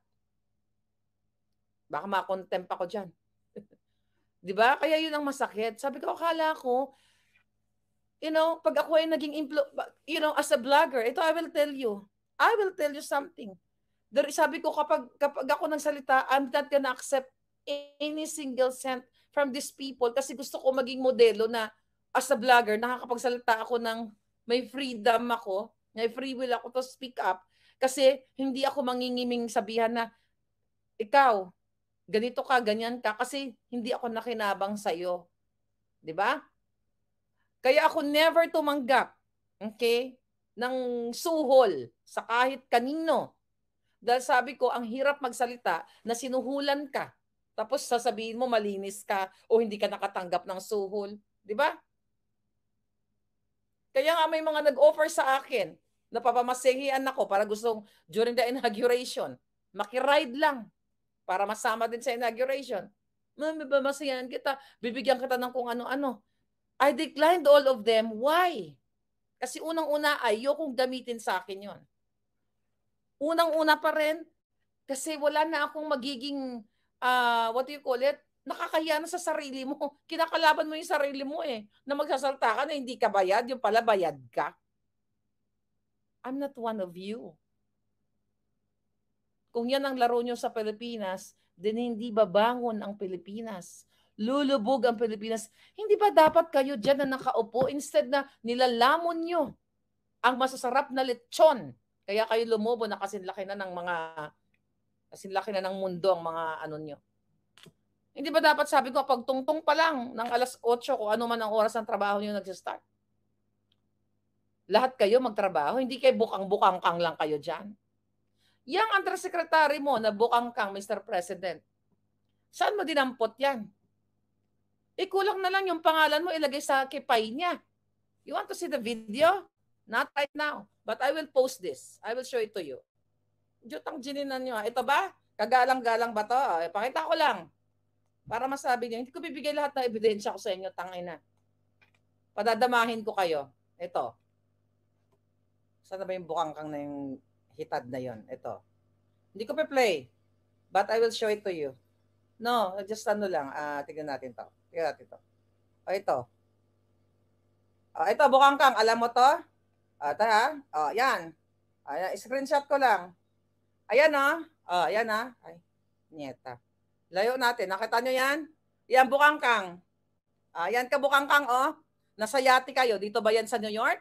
Baka makontempt ako dyan. Di ba? Kaya yun ang masakit. Sabi ko, akala ko, you know, pag ako ay naging, impl- you know, as a vlogger, ito I will tell you. I will tell you something. There, sabi ko, kapag, kapag ako nagsalita, I'm not gonna accept any single cent from these people kasi gusto ko maging modelo na as a vlogger, nakakapagsalita ako ng may freedom ako, may free will ako to speak up kasi hindi ako mangingiming sabihan na ikaw, ganito ka, ganyan ka kasi hindi ako nakinabang sa iyo. 'Di ba? Kaya ako never tumanggap, okay, ng suhol sa kahit kanino. Dahil sabi ko, ang hirap magsalita na sinuhulan ka. Tapos sasabihin mo malinis ka o hindi ka nakatanggap ng suhol. 'Di ba? Kaya nga may mga nag-offer sa akin na papamasehian ako para gustong during the inauguration, makiride lang para masama din sa inauguration. Mami, babamasehian kita, bibigyan kita ng kung ano-ano. I declined all of them. Why? Kasi unang-una, ayokong gamitin sa akin yon. Unang-una pa rin, kasi wala na akong magiging, uh, what do you call it, nakakahiya na sa sarili mo. Kinakalaban mo yung sarili mo eh. Na magsasalta ka na hindi ka bayad, yung pala bayad ka. I'm not one of you. Kung yan ang laro nyo sa Pilipinas, then hindi babangon ang Pilipinas. Lulubog ang Pilipinas. Hindi ba dapat kayo dyan na nakaupo instead na nilalamon nyo ang masasarap na lechon? Kaya kayo lumubo na kasinlaki na ng mga kasinlaki na ng mundo ang mga ano nyo. Hindi ba dapat sabi ko, pag tungtong pa lang ng alas 8 kung ano man ang oras ng trabaho niyo nagsa-start? Lahat kayo magtrabaho, hindi kayo bukang-bukang kang lang kayo dyan. Yang undersecretary mo na bukang kang, Mr. President, saan mo dinampot yan? Ikulang na lang yung pangalan mo ilagay sa kipay niya. You want to see the video? Not right now. But I will post this. I will show it to you. Jutang gininan nyo. Ito ba? Kagalang-galang ba to? Pakita ko lang. Para masabi niyo, hindi ko bibigay lahat ng ebidensya ko sa inyo, tangina. Padadamahin ko kayo. Ito. Sana ba yung bukangkang na yung hitad na yon? Ito. Hindi ko pa-play. But I will show it to you. No, just ano lang. Uh, tignan natin to. Tignan natin to. O, ito. O, ito, bukangkang. Alam mo to? O, ito ha. O, yan. Ayan, screenshot ko lang. Ayan ha. O, ayan ha. Ay, nieta. Layo natin. Nakita nyo yan? Yan, bukangkang. Ayan ka, bukangkang, oh. Nasa yati kayo. Dito ba yan sa New York?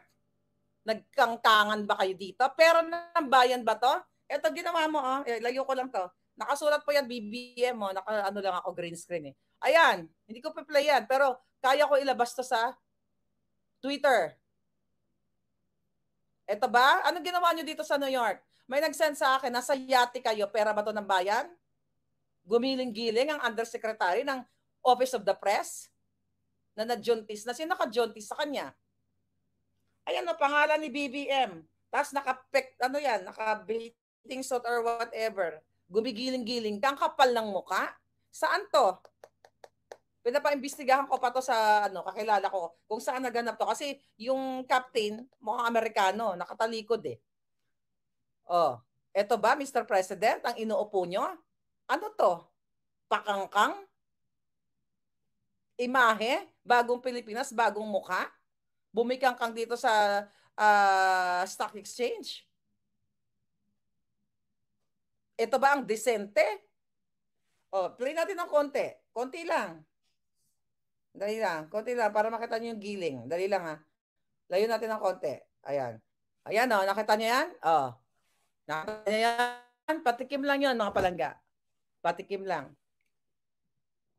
Nagkangkangan ba kayo dito? Pero ng bayan ba to? Ito ginawa mo, oh. Eh, layo ko lang to. Nakasulat po yan, BBM, oh. Naka, ano lang ako, green screen, eh. Ayan. Hindi ko pa-play yan. Pero kaya ko ilabas to sa Twitter. Ito ba? Ano ginawa nyo dito sa New York? May nag-send sa akin, nasa yati kayo, pera ba to ng bayan? Gumiling-giling ang undersecretary ng Office of the Press na nadjontis, na sino naka-jontis sa kanya? Ayan ang pangalan ni BBM. Tapos naka-pek, ano yan, naka-baiting suit or whatever. Gumigiling-giling. Kang kapal ng muka. Saan to? Pinapaimbestigahan ko pa to sa ano, kakilala ko kung saan naganap to. Kasi yung captain, mukhang Amerikano, nakatalikod eh. Oh, eto ba, Mr. President, ang inuupo nyo? Ano to? Pakangkang? Imahe? Bagong Pilipinas, bagong mukha? Bumikangkang dito sa uh, stock exchange? Ito ba ang desente? Oh, play natin ng konti. Konti lang. Dali lang. Konti lang para makita niyo yung giling. Dali lang ha. Layo natin ng konti. Ayan. Ayan oh, nakita niyo yan? Oh. Nakita niyo yan? Patikim lang yon mga palangga. Patikim lang.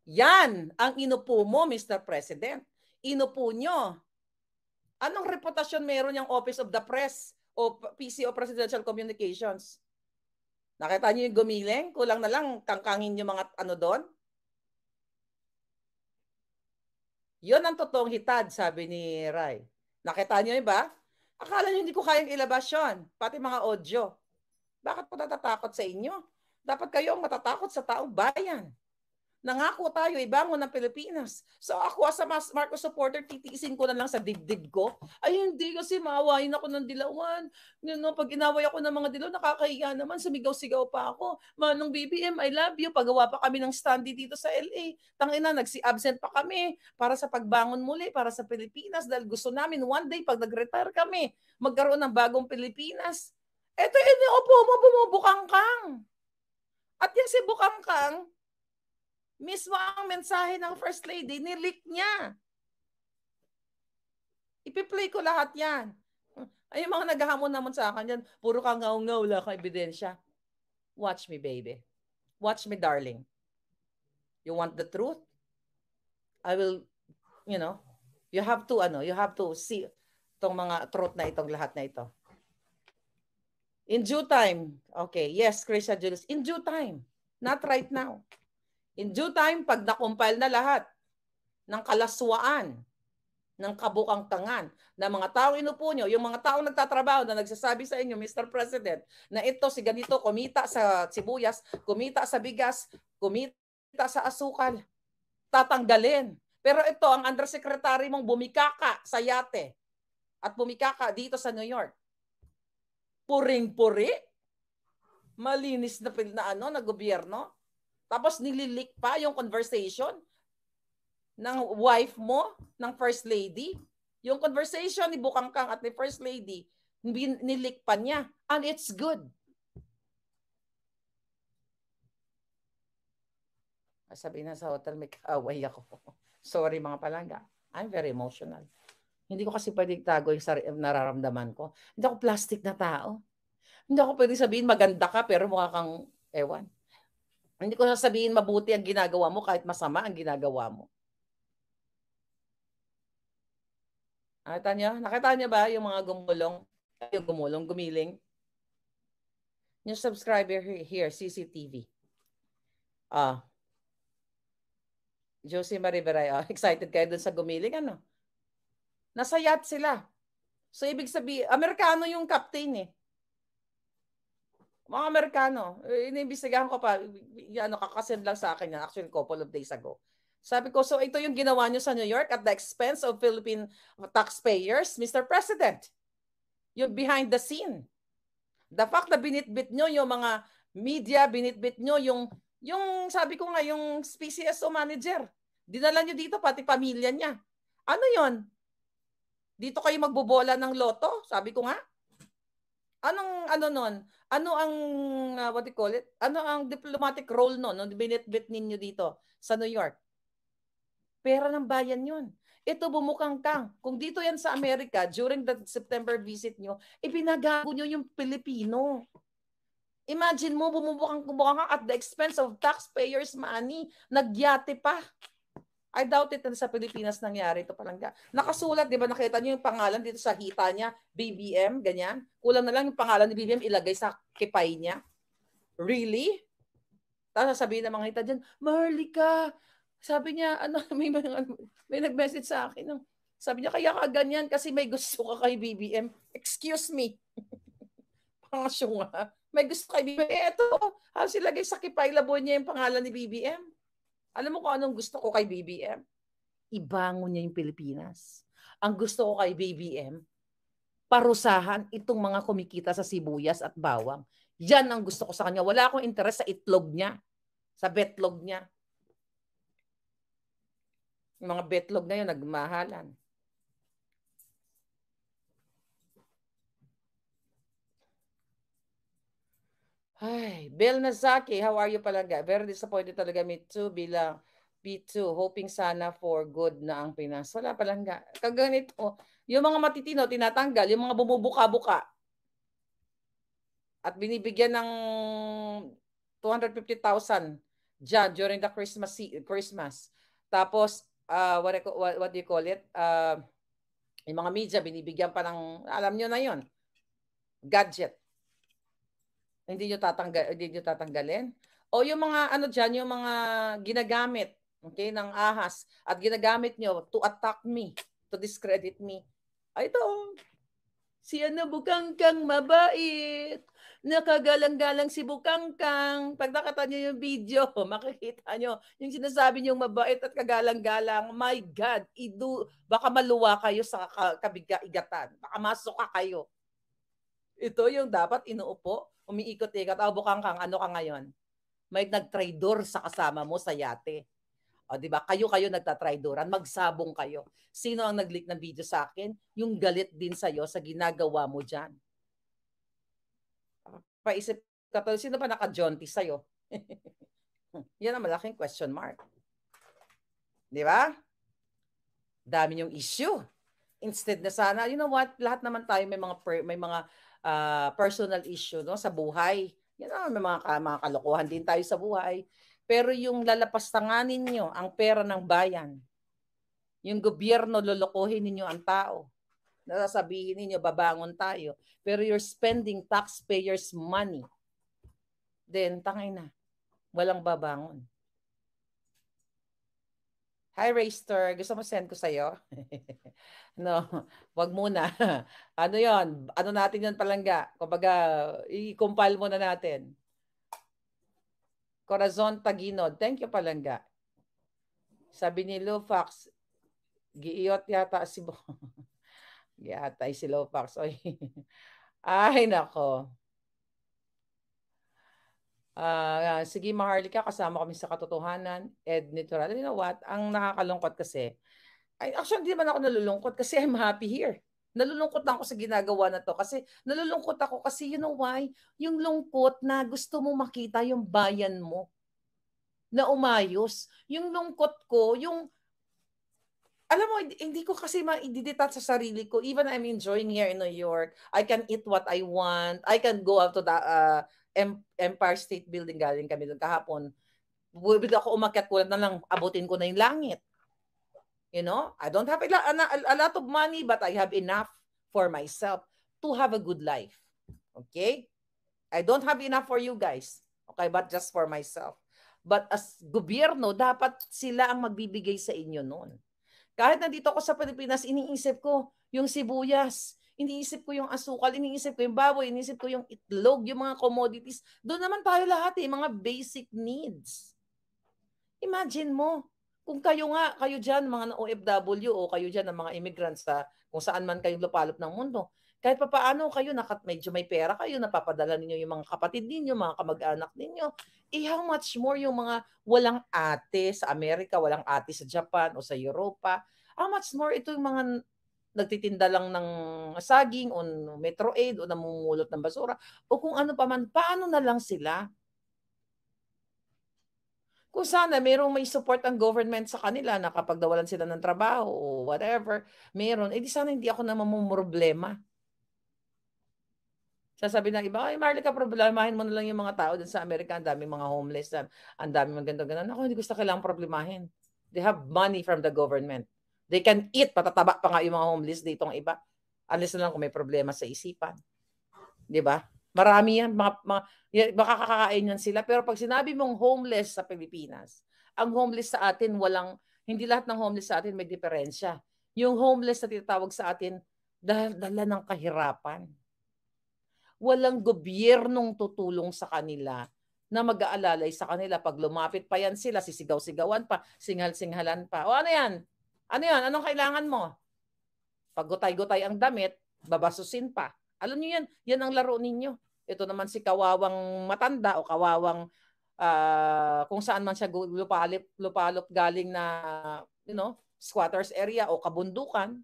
Yan ang inupo mo, Mr. President. Inupo nyo. Anong reputasyon meron yung Office of the Press o PCO Presidential Communications? Nakita niyo yung gumiling? Kulang na lang kangkangin yung mga ano doon? Yon ang totoong hitad, sabi ni Rai. Nakita niyo ba? Akala niyo hindi ko kayang ilabas yun. Pati mga audio. Bakit po natatakot sa inyo? Dapat kayo ang matatakot sa taong bayan. Nangako tayo ibangon ng Pilipinas. So ako as a Marcos supporter, titiisin ko na lang sa dibdib ko. Ay hindi kasi maawain ako ng dilawan. You know, pag inaway ako ng mga dilaw, nakakahiya naman. Sumigaw-sigaw pa ako. Manong BBM, I love you. Pagawa pa kami ng standy dito sa LA. Tangina, nagsi-absent pa kami para sa pagbangon muli, para sa Pilipinas. Dahil gusto namin one day, pag nag-retire kami, magkaroon ng bagong Pilipinas. Eto, iniupo mo, bumubukang kang. At yung si Bukangkang, mismo ang mensahe ng First Lady, nilik niya. Ipi-play ko lahat yan. Ay, yung mga naghahamon naman sa akin yan, puro ka ngaw-ngaw, wala kang ebidensya. Watch me, baby. Watch me, darling. You want the truth? I will, you know, you have to, ano, you have to see itong mga truth na itong lahat na ito. In due time. Okay, yes, Krisha Julius. In due time. Not right now. In due time, pag nakumpile na lahat ng kalaswaan, ng kabukangkangan, na mga tao inupo nyo, yung mga tao nagtatrabaho na nagsasabi sa inyo, Mr. President, na ito si ganito, kumita sa sibuyas, kumita sa bigas, kumita sa asukal, tatanggalin. Pero ito, ang undersecretary mong bumikaka sa yate at bumikaka dito sa New York puring-puri, malinis na, na ano, na gobyerno. Tapos nililik pa yung conversation ng wife mo, ng First Lady. Yung conversation ni Bukangkang at ni First Lady, nilik pa niya. And it's good. Sabi na sa hotel, may kaaway ako. Sorry mga palangga. I'm very emotional. Hindi ko kasi pwede tago yung nararamdaman ko. Hindi ako plastic na tao. Hindi ako pwede sabihin maganda ka pero mukha kang ewan. Hindi ko sasabihin mabuti ang ginagawa mo kahit masama ang ginagawa mo. Nakita niyo? Nakita niyo ba yung mga gumulong? Yung gumulong, gumiling? Yung subscriber here, CCTV. Ah. Josie Mariberay, ah, excited kayo dun sa gumiling, ano? Nasa sila. So, ibig sabihin, Amerikano yung captain eh. Mga Amerikano, eh, iniimbestigahan ko pa, ano, kakasend lang sa akin yan, actually, couple of days ago. Sabi ko, so ito yung ginawa nyo sa New York at the expense of Philippine taxpayers, Mr. President. Yung behind the scene. The fact na binitbit nyo yung mga media, binitbit nyo yung, yung sabi ko nga, yung PCSO manager. Dinala nyo dito, pati pamilya niya. Ano yon? Dito kayo magbobola ng loto? Sabi ko nga. Anong ano nun? Ano ang uh, what do you call it? Ano ang diplomatic role noon nung binitbit ninyo dito sa New York? Pera ng bayan 'yun. Ito bumukang kang. Kung dito yan sa Amerika, during the September visit nyo, ipinagago nyo yung Pilipino. Imagine mo, bumubukang kumukha at the expense of taxpayers' money. Nagyate pa. I doubt it na sa Pilipinas nangyari ito palangga. Nakasulat, di ba nakita niyo yung pangalan dito sa hita niya, BBM, ganyan. Kulang na lang yung pangalan ni BBM ilagay sa kipay niya. Really? Tapos sasabihin ng mga hita dyan, Marlika, sabi niya, ano, may, may, may nag-message sa akin. No? Sabi niya, kaya ka ganyan kasi may gusto ka kay BBM. Excuse me. Pangasyo nga. May gusto kay BBM. Eh, ito, halos ilagay sa kipay labo niya yung pangalan ni BBM. Alam mo kung anong gusto ko kay BBM? Ibangon niya yung Pilipinas. Ang gusto ko kay BBM, parusahan itong mga kumikita sa sibuyas at bawang. Yan ang gusto ko sa kanya. Wala akong interes sa itlog niya, sa betlog niya. Yung mga betlog na yun, nagmahalan. Ay, Bill Nazaki, how are you palaga? Very disappointed talaga me too bilang P2. Hoping sana for good na ang Pinas. Wala palangga. Kaganito, yung mga matitino, tinatanggal. Yung mga bumubuka-buka. At binibigyan ng 250,000 dyan during the Christmas Christmas. Tapos, uh, what, what, what do you call it? Uh, yung mga media, binibigyan pa ng, alam nyo na yon gadget hindi nyo tatanggal hindi nyo tatanggalin. O yung mga ano diyan, yung mga ginagamit okay ng ahas at ginagamit nyo to attack me, to discredit me. Ay ito. Si ano bukangkang mabait. Nakagalang-galang si Bukangkang. Pag nakita niyo yung video, makikita niyo yung sinasabi niyo mabait at kagalang-galang. My God, idu, baka maluwa kayo sa kabiga-igatan. Baka masuka kayo. Ito yung dapat inuupo umiikot-ikot, oh, bukang kang, ano ka ngayon? May nagtraidor sa kasama mo sa yate. O, di ba? Kayo-kayo nagtatraidoran, magsabong kayo. Sino ang nag-leak ng video sa akin? Yung galit din sa'yo sa ginagawa mo dyan. Paisip ka to, sino pa naka-jonty sa'yo? Yan ang malaking question mark. Di ba? Dami yung issue. Instead na sana, you know what, lahat naman tayo may mga may mga uh, personal issue no sa buhay. Yan know, may mga, mga kalokohan din tayo sa buhay. Pero yung lalapastanganin niyo ang pera ng bayan, yung gobyerno lolokohin ninyo ang tao. Nasasabihin ninyo babangon tayo, pero you're spending taxpayers money. Then tangay na. Walang babangon. Hi, Rayster. Gusto mo send ko sa'yo? no, wag muna. ano yon? Ano natin yon palangga? Kumbaga, i-compile muna natin. Corazon Taginod. Thank you, palangga. Sabi ni Lufax, giiyot yata si Bo. Giatay si Lufax. Ay, nako. Uh, sige, Maharlika, kasama kami sa katotohanan. Ed Natural. You know what? Ang nakakalungkot kasi, ay, actually, hindi naman ako nalulungkot kasi I'm happy here. Nalulungkot ako sa ginagawa na to kasi nalulungkot ako kasi you know why? Yung lungkot na gusto mo makita yung bayan mo na umayos. Yung lungkot ko, yung alam mo, hindi ko kasi ma-detach sa sarili ko. Even I'm enjoying here in New York, I can eat what I want. I can go out to the uh, Empire State Building galing kami doon kahapon. Bibig ako umakyat ko na lang, abutin ko na yung langit. You know, I don't have a lot of money, but I have enough for myself to have a good life. Okay? I don't have enough for you guys. Okay, but just for myself. But as gobyerno, dapat sila ang magbibigay sa inyo noon. Kahit nandito ako sa Pilipinas, iniisip ko, yung sibuyas, iniisip ko yung asukal, iniisip ko yung baboy, iniisip ko yung itlog, yung mga commodities. Doon naman tayo lahat eh, mga basic needs. Imagine mo, kung kayo nga, kayo dyan, mga OFW o kayo dyan, ng mga immigrants sa kung saan man kayong lupalop ng mundo, kahit pa paano kayo, nakat, medyo may pera kayo, napapadala ninyo yung mga kapatid ninyo, mga kamag-anak ninyo, eh how much more yung mga walang ate sa Amerika, walang ate sa Japan o sa Europa, how much more ito yung mga nagtitinda lang ng saging o Metro Aid o namumulot ng basura o kung ano pa man, paano na lang sila? Kung sana merong may support ang government sa kanila na kapag nawalan sila ng trabaho o whatever, meron, eh di sana hindi ako na mamumroblema. Sasabi ng iba, ay Marley ka problemahin mo na lang yung mga tao dun sa Amerika, ang daming mga homeless, ang daming mga ganito, ganun. Ako hindi gusto kailangang problemahin. They have money from the government. They can eat, patataba pa nga yung mga homeless dito ng iba. Unless na lang kung may problema sa isipan. Di ba? Marami yan, mga, mga, baka yan sila. Pero pag sinabi mong homeless sa Pilipinas, ang homeless sa atin, walang, hindi lahat ng homeless sa atin may diferensya. Yung homeless na tinatawag sa atin, dahil dala ng kahirapan walang gobyernong tutulong sa kanila na mag-aalalay sa kanila. Pag lumapit pa yan sila, sisigaw-sigawan pa, singhal-singhalan pa. O ano yan? Ano yan? Anong kailangan mo? Pag gutay-gutay ang damit, babasusin pa. Alam niyo yan, yan ang laro ninyo. Ito naman si kawawang matanda o kawawang uh, kung saan man siya lupalip, lupalop galing na you know, squatters area o kabundukan.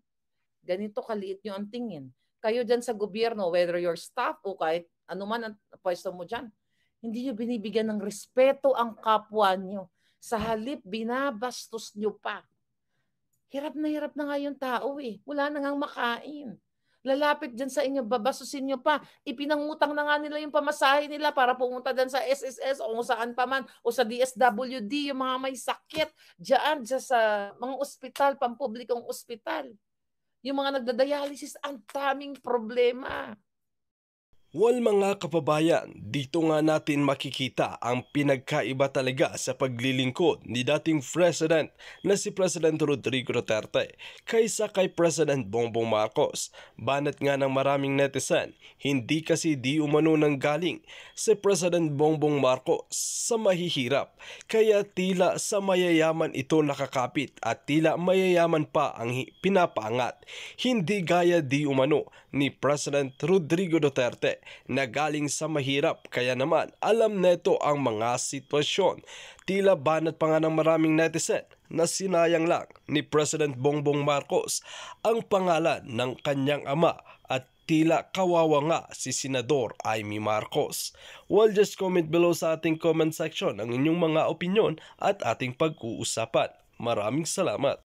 Ganito kaliit nyo ang tingin kayo dyan sa gobyerno, whether your staff o kahit anuman ang pwesto mo dyan, hindi nyo binibigyan ng respeto ang kapwa nyo. Sa halip, binabastos nyo pa. Hirap na hirap na nga yung tao eh. Wala na ngang makain. Lalapit dyan sa inyo, babasusin nyo pa. Ipinangutang na nga nila yung pamasahe nila para pumunta dyan sa SSS o saan pa man o sa DSWD, yung mga may sakit dyan, dyan sa mga ospital, pampublikong ospital. Yung mga nagdadialysis, ang daming problema. Wal mga kababayan, dito nga natin makikita ang pinagkaiba talaga sa paglilingkod ni dating President na si President Rodrigo Duterte kaysa kay President Bongbong Marcos. Banat nga ng maraming netizen, hindi kasi di umano nang galing si President Bongbong Marcos sa mahihirap kaya tila sa mayayaman ito nakakapit at tila mayayaman pa ang pinapaangat. Hindi gaya di umano ni President Rodrigo Duterte na galing sa mahirap kaya naman alam neto ang mga sitwasyon. Tila banat pa nga ng maraming netizen na sinayang lang ni President Bongbong Marcos ang pangalan ng kanyang ama at tila kawawa nga si Senador Amy Marcos. Well, just comment below sa ating comment section ang inyong mga opinion at ating pag-uusapan. Maraming salamat.